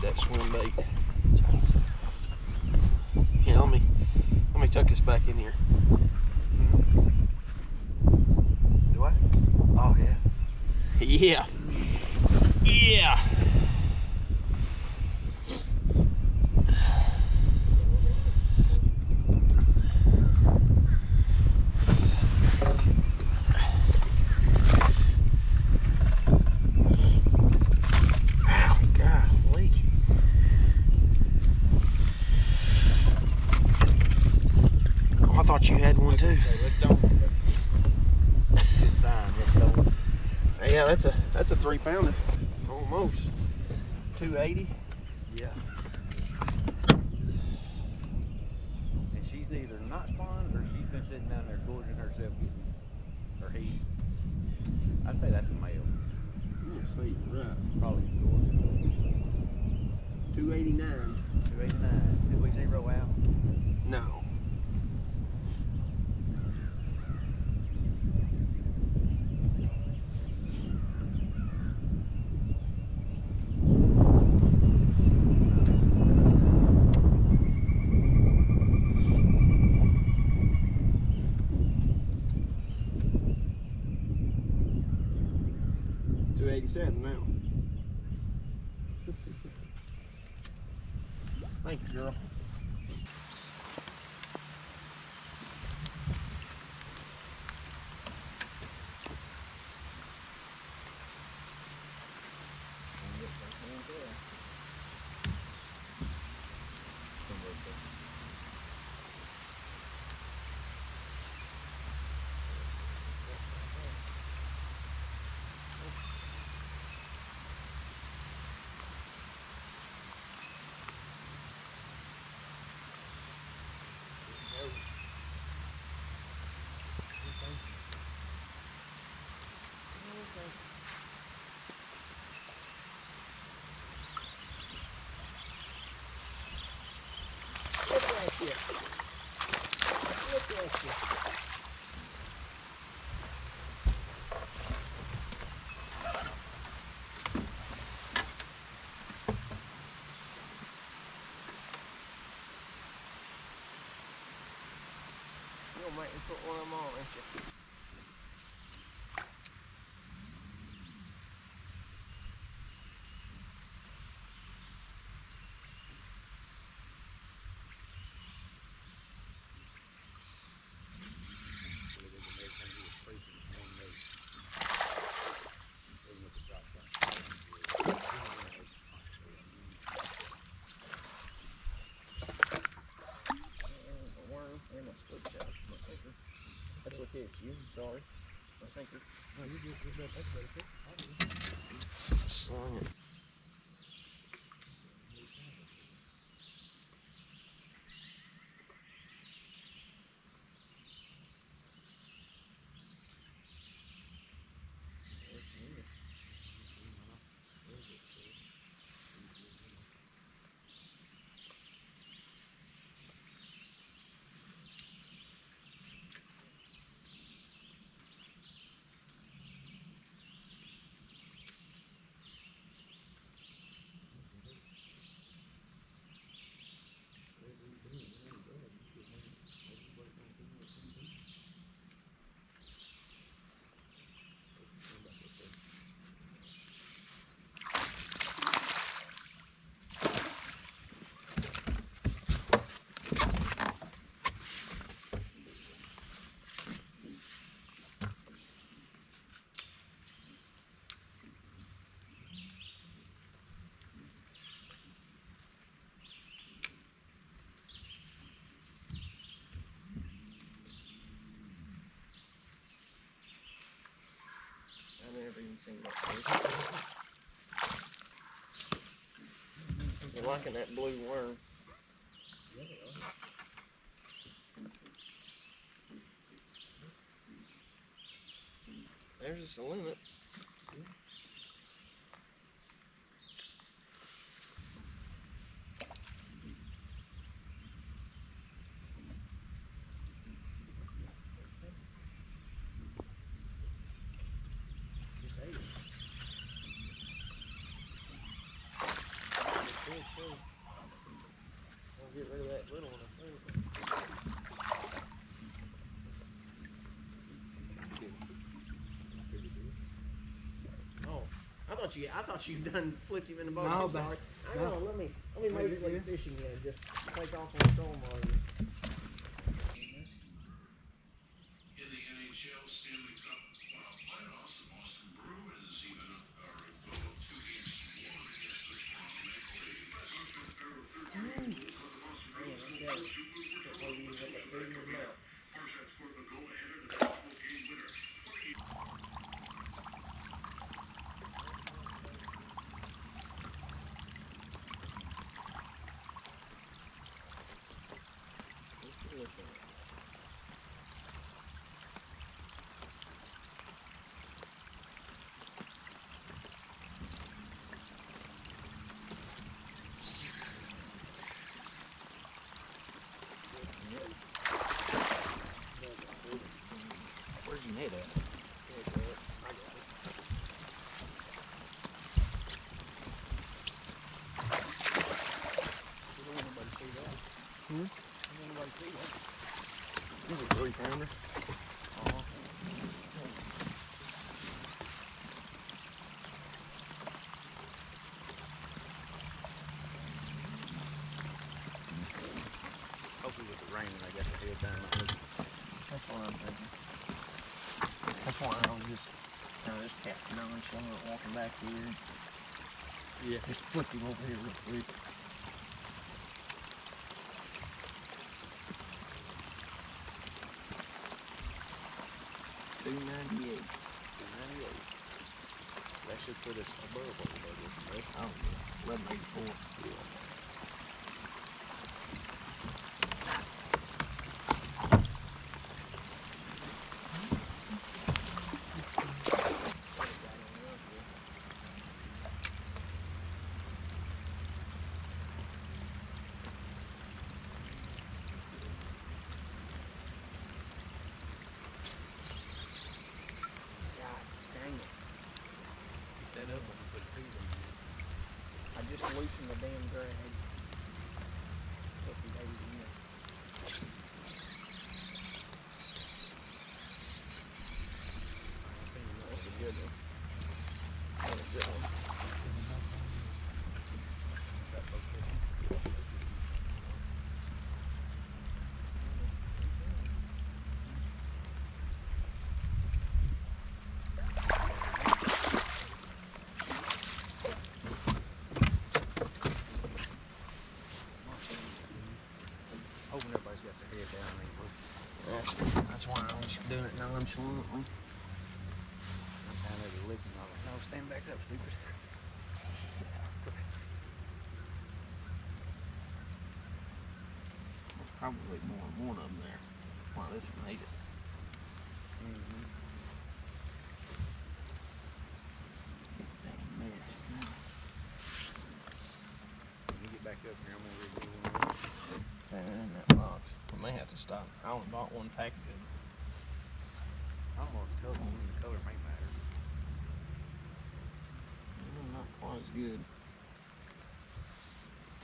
had that swim bait. Here, let me, let me tuck this back in here. Do I? Oh yeah. Yeah. Yeah. Ow, golly. Oh, I thought you had one too. Okay, let's don't. Good sign. Let's don't. Yeah, that's a that's a three pounder. Almost. Two eighty. Yeah. And she's neither not spawned or she's been sitting down there gorging herself getting her heat. I'd say that's a male. Let's see, right. Probably gorging. Two eighty nine. 289. Did we zero out? No. Seven now. Thank you, girl. Look at you. At you. Make me put one of them on, ain't you? a a split shot, my sinker. That's what hit you, sorry. My sinker. No, you just, you bet that's better. I do. Sling it. I never even seen that fish. You're liking that blue worm. There's just a limit. too. I thought you I thought you done flipped him in the boat. No, I'm sorry. I know. No. Let me let me make measure like fishing in. Just take off on the storm you. Where's your net at? Yeah, go ahead. I got it. You don't want nobody to see that. Hmm? You don't want nobody to see that. He's a three pounder. Uh-huh. Hopefully with the rain, I got the head down. like. That's what I'm thinking. That's why I was just, kind of just catching on, walking back here. Yeah. Just flip him over here real quick. Two ninety-eight. Ninety-eight. That should put us above what we were looking at. Oh, yeah. Eleven eighty-four. God dang it. Pick that up when we put feet on it. I just loosened the damn drag. Put the baby in. That's a good one. That's a good one. Got both of them. Hoping everybody's got their head down. I mean, we're That's, that's why I was doing it nonchalantly. I'm down there licking. I was like, no, stand back up, stupid. There's probably more than one of them there. Wow, this one ate it. Mm-hmm. Dang mess. When you get back up here, I'm gonna redo one. of in that box. We may have to stop. I only bought one package of I don't know if the color, I mean, the color might matter. Mm, Not quite good.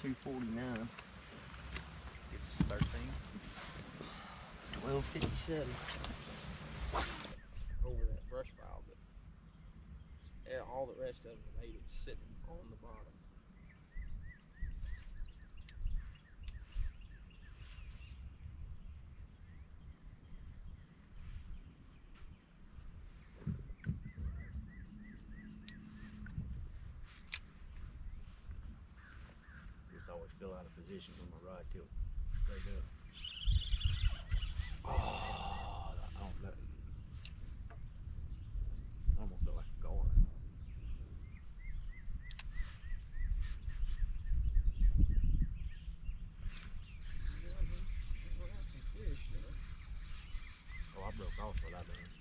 Two forty nine. Gets us thirteen. Twelve fifty seven. Over that brush pile, but yeah, all the rest of them made it sitting on the bottom. Always feel out of position when my rod tilt straight up. Oh, I don't know. I almost feel like a guard. Oh, I broke off what I done.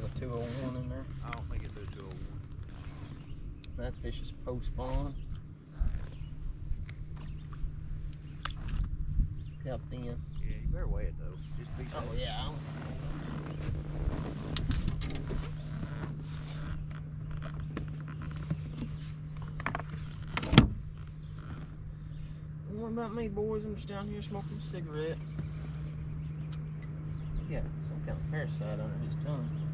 Have a 201 in there. I don't think it's a 201. That fish is post spawn. How thin? Yeah, you better weigh it though. Just be oh, safe. Oh yeah. I'll- Don't worry about me, boys. I'm just down here smoking a cigarette. Yeah, kind of parasite under his tongue.